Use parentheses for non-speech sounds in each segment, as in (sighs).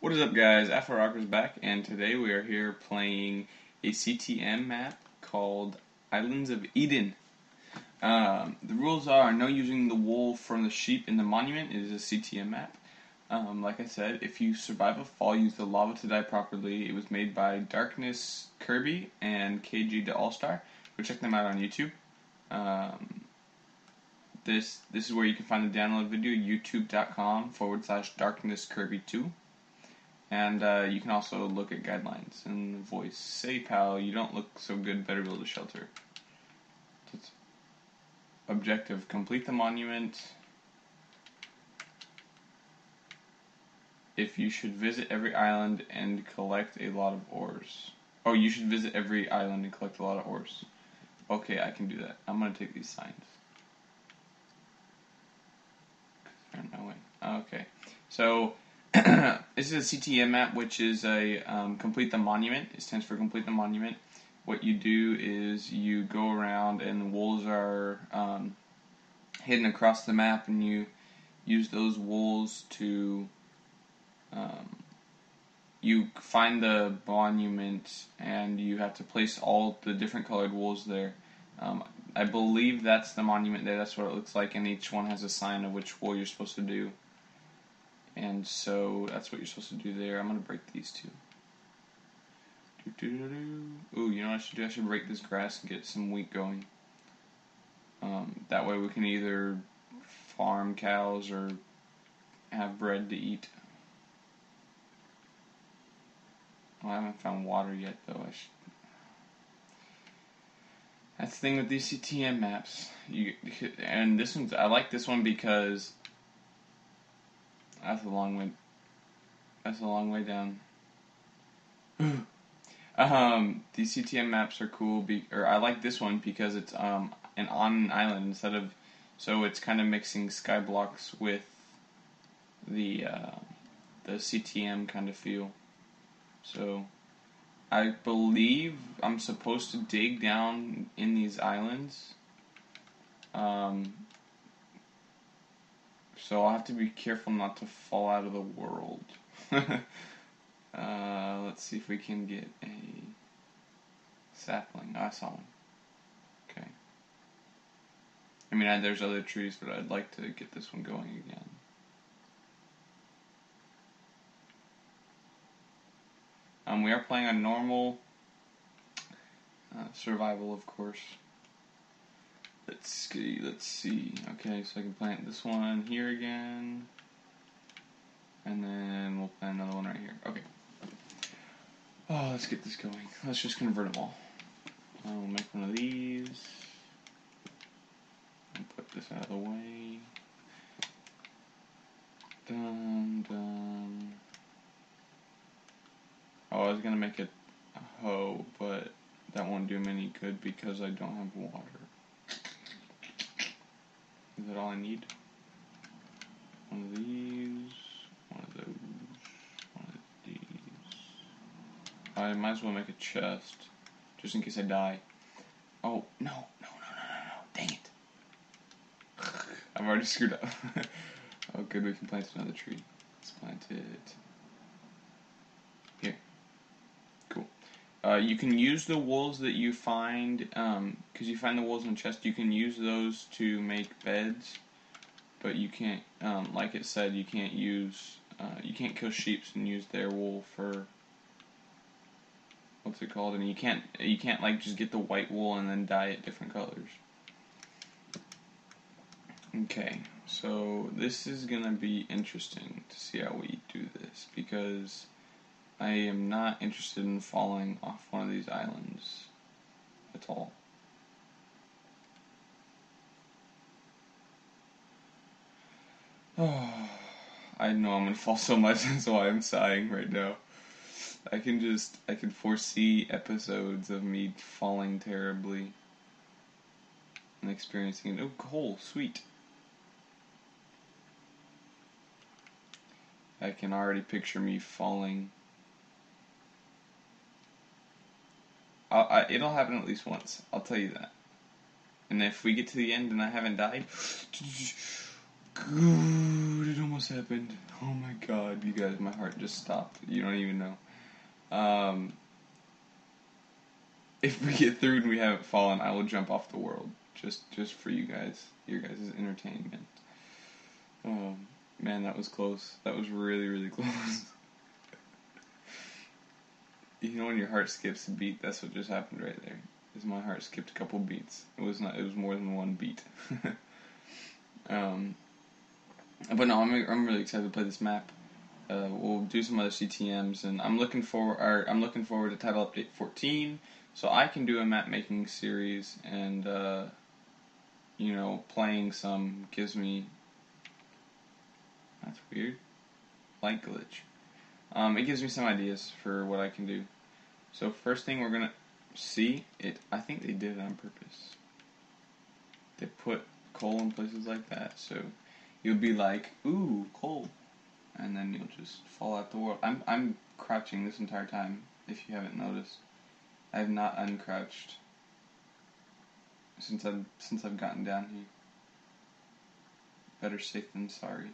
What is up, guys? Afro Rocker's back, and today we are here playing a CTM map called Islands of Eden. Um, the rules are no using the wool from the sheep in the monument. It is a CTM map. Um, like I said, if you survive a fall, use the lava to die properly. It was made by Darkness Kirby and KG the All Star. Go check them out on YouTube. Um, this this is where you can find the download video youtube.com forward slash darkness kirby 2 and uh, you can also look at guidelines and voice. Say pal you don't look so good better build a shelter. That's objective. Complete the monument. If you should visit every island and collect a lot of ores. Oh you should visit every island and collect a lot of ores. Okay i can do that. I'm gonna take these signs. Way. Okay, so (clears throat) this is a CTM map, which is a um, complete the monument. It stands for complete the monument. What you do is you go around, and the wolves are um, hidden across the map, and you use those wolves to um, you find the monument, and you have to place all the different colored wolves there. Um, I believe that's the monument there. That's what it looks like, and each one has a sign of which wool you're supposed to do. And so that's what you're supposed to do there. I'm gonna break these two. Ooh, you know what I should do? I should break this grass and get some wheat going. Um, that way we can either farm cows or have bread to eat. Well, I haven't found water yet, though. I should that's the thing with these CTM maps. You and this one's I like this one because that's a long way. That's a long way down. (clears throat) um, these CTM maps are cool. Be, or I like this one because it's um an on an island instead of so it's kind of mixing sky blocks with the uh, the CTM kind of feel. So I believe I'm supposed to dig down in these islands. Um, so I'll have to be careful not to fall out of the world. (laughs) uh, let's see if we can get a sapling. I saw one. Okay. I mean, I, there's other trees, but I'd like to get this one going again. Um, we are playing on normal uh, survival, of course. Let's see, let's see. Okay, so I can plant this one here again. And then we'll plant another one right here. Okay. Oh, let's get this going. Let's just convert them all. Uh, we'll make one of these. And put this out of the way. Dun, dun. Oh, I was gonna make it a hoe, but that won't do me any good because I don't have water. Is that all I need? One of these, one of those, one of these. I might as well make a chest, just in case I die. Oh, no, no, no, no, no, no, dang it. (laughs) I've already screwed up. (laughs) oh, good, we can plant another tree. Let's plant it. Uh, you can use the wools that you find, because um, you find the wools in the chest, you can use those to make beds, but you can't, um, like it said, you can't use, uh, you can't kill sheep and use their wool for, what's it called, and you can't, you can't like just get the white wool and then dye it different colors. Okay, so this is gonna be interesting to see how we do this, because I am not interested in falling off one of these islands at all. Oh, (sighs) I know I'm gonna fall so much, (laughs) that's why I'm sighing right now. I can just, I can foresee episodes of me falling terribly and experiencing it. Oh, coal, sweet. I can already picture me falling I, it'll happen at least once. I'll tell you that. And if we get to the end and I haven't died, Good. It almost happened. Oh my god, you guys, my heart just stopped. You don't even know. Um, if we get through and we haven't fallen, I will jump off the world just just for you guys, your guys' entertainment. Um, man, that was close. That was really really (laughs) close. You know when your heart skips a beat, that's what just happened right there. Is my heart skipped a couple beats. It was not. It was more than one beat. (laughs) um, but no, I'm I'm really excited to play this map. Uh, we'll do some other CTM's, and I'm looking for. I'm looking forward to title update 14, so I can do a map making series, and uh, you know, playing some gives me. That's weird. Light glitch. Um, it gives me some ideas for what I can do. So first thing we're gonna see it. I think they did it on purpose. They put coal in places like that, so you'll be like, "Ooh, coal," and then you'll just fall out the world. I'm I'm crouching this entire time. If you haven't noticed, I have not uncrouched since I've since I've gotten down here. Better safe than sorry.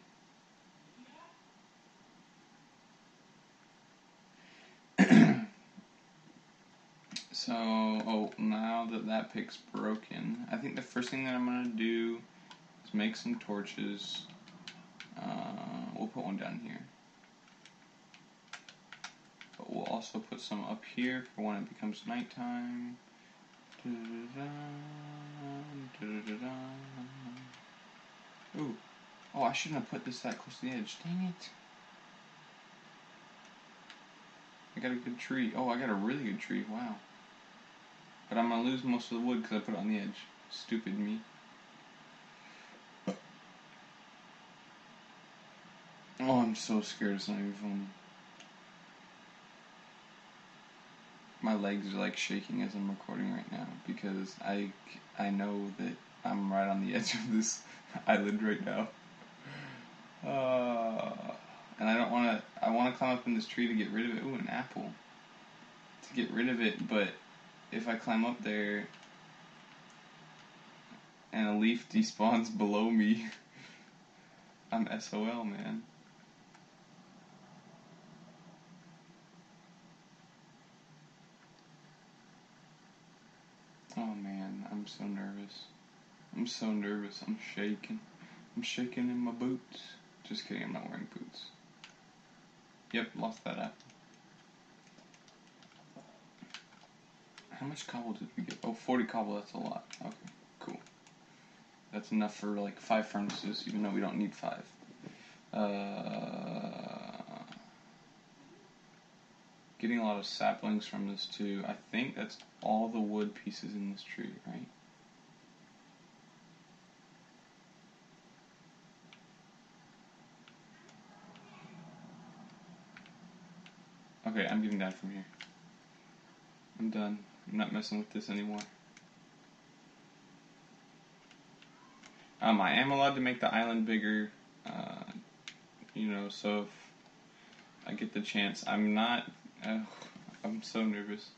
So, oh, now that that pick's broken, I think the first thing that I'm gonna do is make some torches. Uh, we'll put one down here. But we'll also put some up here for when it becomes nighttime. Ooh. Oh, I shouldn't have put this that close to the edge. Dang it. I got a good tree. Oh, I got a really good tree. Wow. But I'm to lose most of the wood because I put it on the edge. Stupid me. Oh, I'm so scared it's not even funny. My legs are like shaking as I'm recording right now because I, I know that I'm right on the edge of this (laughs) island right now. Uh, and I don't want to. I want to climb up in this tree to get rid of it. Ooh, an apple. To get rid of it, but if I climb up there and a leaf (laughs) despawns below me, I'm SOL, man. Oh man, I'm so nervous. I'm so nervous. I'm shaking. I'm shaking in my boots. Just kidding, I'm not wearing boots. Yep, lost that apple. How much cobble did we get? Oh, 40 cobble, that's a lot. Okay, cool. That's enough for like five furnaces, even though we don't need five. Uh, getting a lot of saplings from this too. I think that's all the wood pieces in this tree, right? Okay, I'm getting down from here. I'm done. I'm not messing with this anymore. Um, I am allowed to make the island bigger, uh, you know, so if I get the chance, I'm not, uh, I'm so nervous.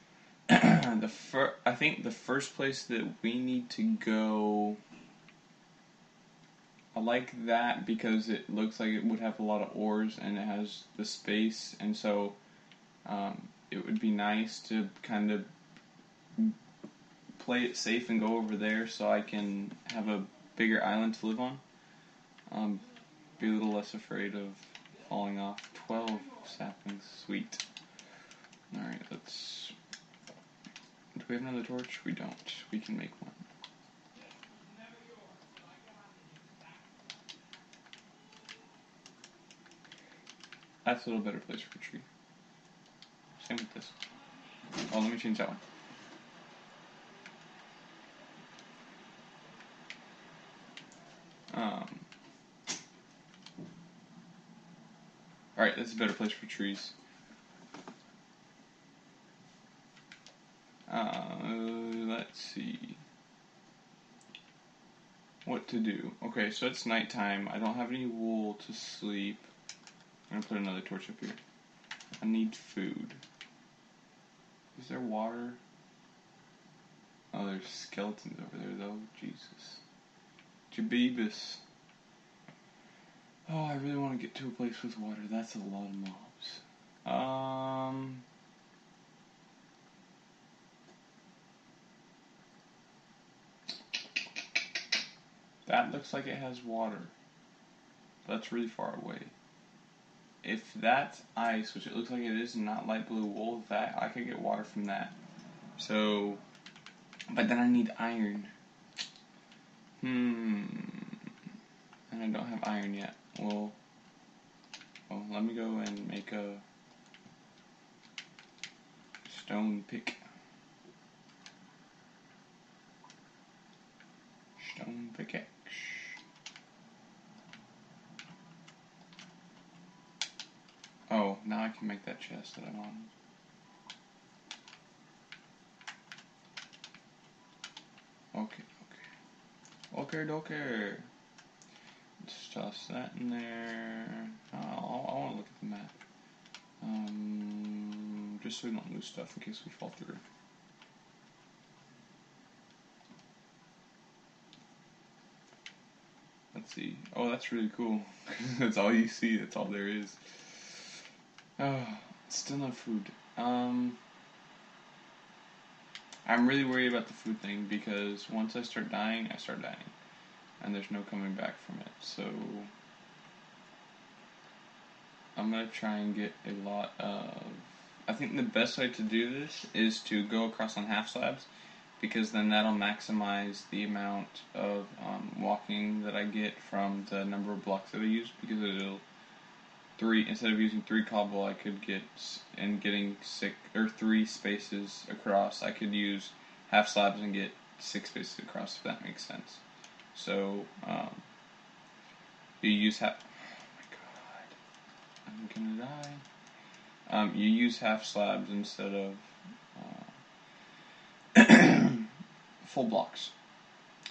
(clears throat) the fir- I think the first place that we need to go I like that because it looks like it would have a lot of ores and it has the space, and so um, it would be nice to kind of play it safe and go over there so I can have a bigger island to live on. Um, be a little less afraid of falling off. 12 saplings, sweet. Alright, let's. Do we have another torch? We don't. We can make one. That's a little better place for a tree. Same with this. Oh, let me change that one. Um, Alright, that's a better place for trees. Uh, let's see. What to do. Okay, so it's nighttime. I don't have any wool to sleep. I'm gonna put another torch up here. I need food. Is there water? Oh, there's skeletons over there though. Jesus. Jabebus. Oh, I really want to get to a place with water. That's a lot of mobs. Um. That looks like it has water. That's really far away. If that's ice, which it looks like it is, not light blue wool, that I could get water from that. So, but then I need iron. Hmm. And I don't have iron yet. Well, well, let me go and make a stone pick. Stone pickaxe. Oh, now I can make that chest that I wanted. Okay, okay. Okay, okay. Let's toss that in there. Oh, I want to look at the map. Um, just so we don't lose stuff in case we fall through. Let's see. Oh, that's really cool. (laughs) that's all you see. That's all there is. Oh, still no food. Um, I'm really worried about the food thing because once I start dying, I start dying, and there's no coming back from it. So I'm gonna try and get a lot of. I think the best way to do this is to go across on half slabs, because then that'll maximize the amount of um, walking that I get from the number of blocks that I use, because it'll three instead of using three cobble I could get and getting six or three spaces across I could use half slabs and get six spaces across if that makes sense. So um, you use half oh my god I'm gonna die. Um, you use half slabs instead of uh, (clears throat) full blocks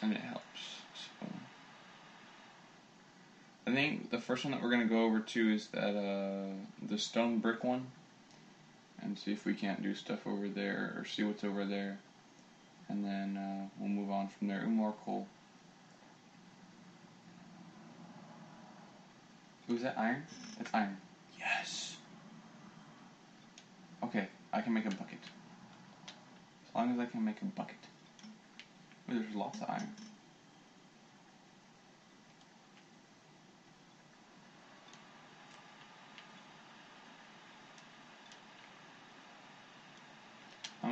and it helps I think the first one that we're going to go over to is that uh, the stone brick one, and see if we can't do stuff over there or see what's over there, and then uh, we'll move on from there. More coal. Who's that iron? That's iron. Yes. Okay, I can make a bucket. As long as I can make a bucket. Ooh, there's lots of iron.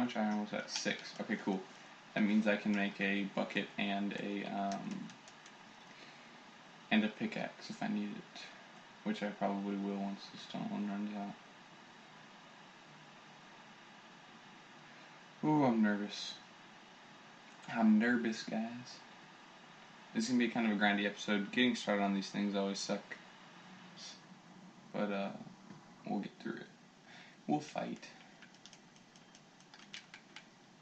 Much iron was that? Six. Okay, cool. That means I can make a bucket and a um, and a pickaxe if I need it, which I probably will once the stone one runs out. Ooh, I'm nervous. I'm nervous, guys. This is gonna be kind of a grindy episode. Getting started on these things always suck, but uh, we'll get through it. We'll fight.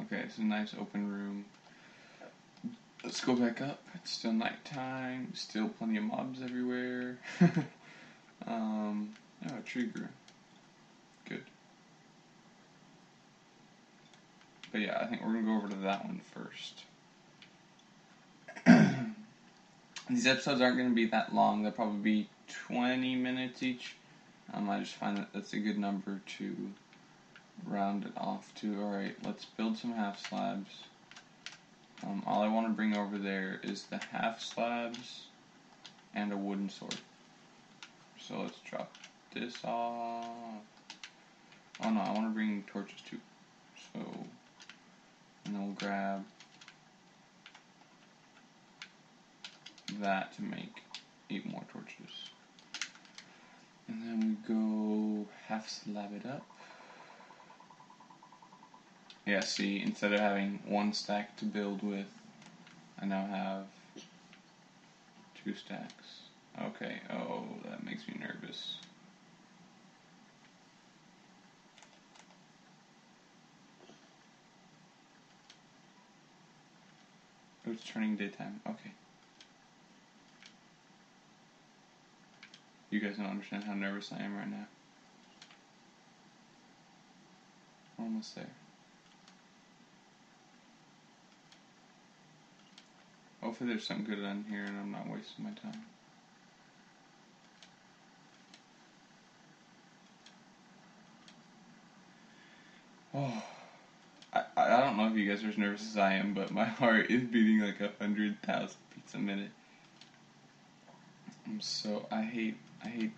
Okay, it's a nice open room. Let's go back up. It's still nighttime. Still plenty of mobs everywhere. (laughs) um, oh, a tree grew. Good. But yeah, I think we're gonna go over to that one first. (clears throat) These episodes aren't gonna be that long. They'll probably be 20 minutes each. Um, I just find that that's a good number to round it off to, alright, let's build some half slabs. Um, all I want to bring over there is the half slabs and a wooden sword. So let's drop this off. Oh no, I want to bring torches too. So, and then we'll grab that to make eight more torches. And then we go half slab it up. Yeah, see, instead of having one stack to build with, I now have two stacks. Okay, oh, that makes me nervous. Oh, it's turning daytime. Okay. You guys don't understand how nervous I am right now. Almost there. Hopefully there's something good on here and I'm not wasting my time. Oh, I, I don't know if you guys are as nervous as I am, but my (laughs) heart is beating like a hundred thousand beats a minute. I'm so I hate I hate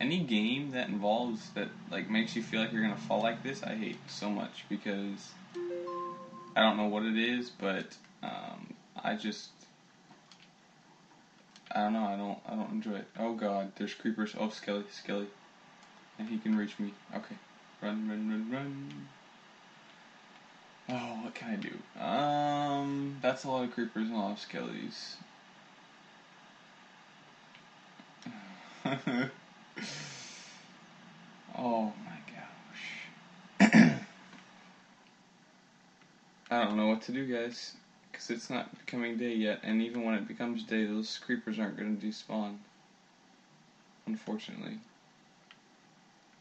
any game that involves that like makes you feel like you're gonna fall like this. I hate so much because I don't know what it is, but um, I just I don't know. I don't I don't enjoy it. Oh God, there's creepers. Oh Skelly, Skelly, and he can reach me. Okay, run, run, run, run. Oh, what can I do? Um, that's a lot of creepers and a lot of skellies. (laughs) oh my gosh. (coughs) I don't know what to do, guys. Because it's not becoming day yet, and even when it becomes day, those creepers aren't going to despawn. Unfortunately.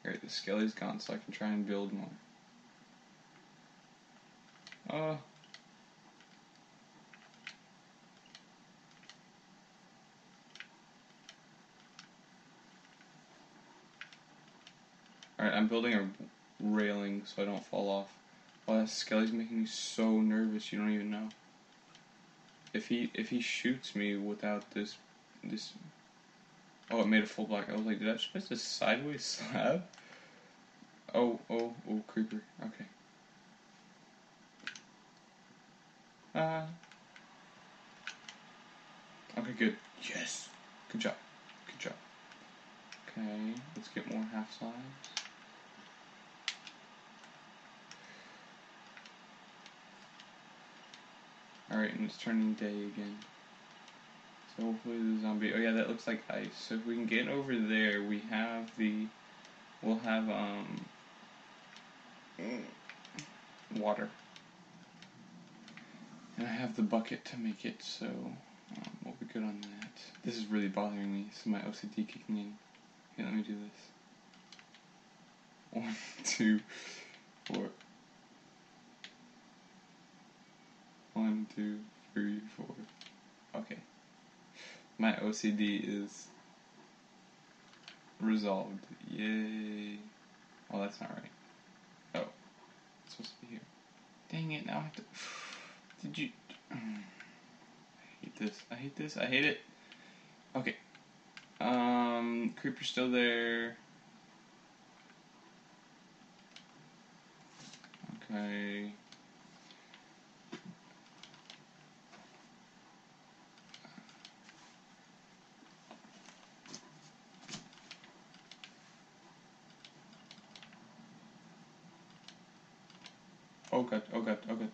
Alright, the skelly's gone, so I can try and build more. Uh. Alright, I'm building a railing so I don't fall off. Oh, that Skelly's making me so nervous, you don't even know. If he if he shoots me without this this Oh, it made a full block. I was like, did I just miss a sideways (laughs) slab? Oh, oh, oh, creeper. Okay. Uh. Okay, good. Yes. Good job. Good job. Okay, let's get more half sides. Alright, and it's turning day again. So hopefully the zombie. Oh yeah, that looks like ice. So if we can get over there, we have the. We'll have um. Water. And I have the bucket to make it, so um, we'll be good on that. This is really bothering me. This is my OCD kicking in. Okay, let me do this. One, (laughs) two, four. One, two, three, four. Okay. My OCD is resolved. Yay. Well, that's not right. Oh. It's supposed to be here. Dang it, now I have to. (sighs) Did you. (clears throat) I hate this. I hate this. I hate it. Okay. Um, Creeper's still there. Okay. God, oh god, oh god.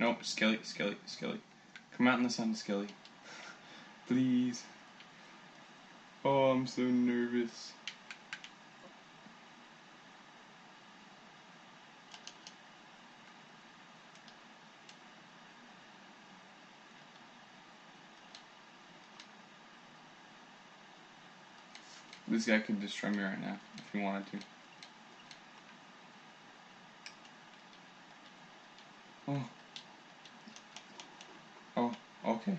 No, Skelly, Skelly, Skelly. Come out in the sun, Skelly. Please. Oh, I'm so nervous. This guy could destroy me right now if he wanted to. Oh. Oh, okay.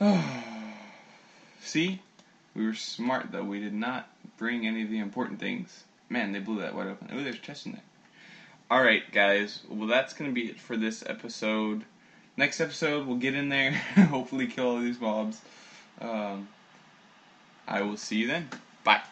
(sighs) See? We were smart though. We did not bring any of the important things. Man, they blew that wide open. Oh, there's chest in there. Alright, guys. Well, that's going to be it for this episode. Next episode, we'll get in there. (laughs) hopefully, kill all these mobs. Um, I will see you then. Bye.